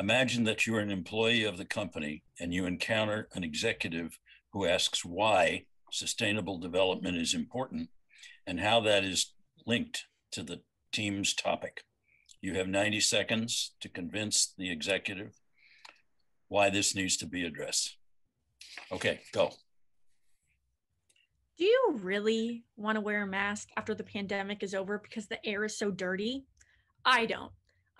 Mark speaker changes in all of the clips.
Speaker 1: Imagine that you're an employee of the company and you encounter an executive who asks why sustainable development is important and how that is linked to the team's topic. You have 90 seconds to convince the executive why this needs to be addressed. Okay, go.
Speaker 2: Do you really want to wear a mask after the pandemic is over because the air is so dirty? I don't.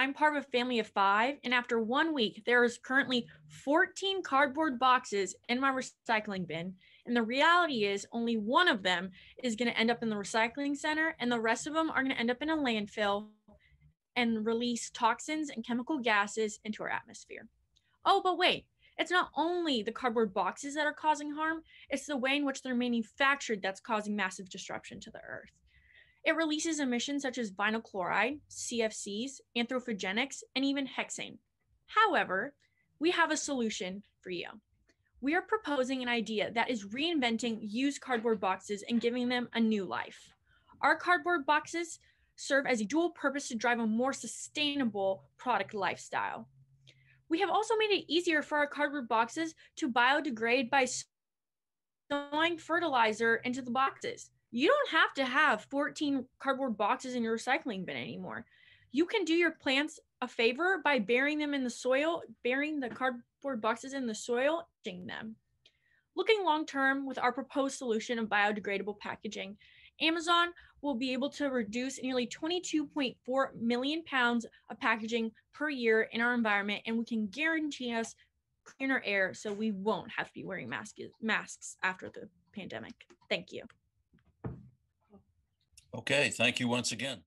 Speaker 2: I'm part of a family of five, and after one week, there is currently 14 cardboard boxes in my recycling bin. And the reality is, only one of them is going to end up in the recycling center, and the rest of them are going to end up in a landfill and release toxins and chemical gases into our atmosphere. Oh, but wait, it's not only the cardboard boxes that are causing harm, it's the way in which they're manufactured that's causing massive disruption to the earth. It releases emissions such as vinyl chloride, CFCs, anthropogenics, and even hexane. However, we have a solution for you. We are proposing an idea that is reinventing used cardboard boxes and giving them a new life. Our cardboard boxes serve as a dual purpose to drive a more sustainable product lifestyle. We have also made it easier for our cardboard boxes to biodegrade by sowing fertilizer into the boxes. You don't have to have 14 cardboard boxes in your recycling bin anymore. You can do your plants a favor by burying them in the soil, burying the cardboard boxes in the soil, them. Looking long term with our proposed solution of biodegradable packaging, Amazon will be able to reduce nearly 22.4 million pounds of packaging per year in our environment, and we can guarantee us cleaner air so we won't have to be wearing masks masks after the pandemic. Thank you.
Speaker 1: Okay, thank you once again.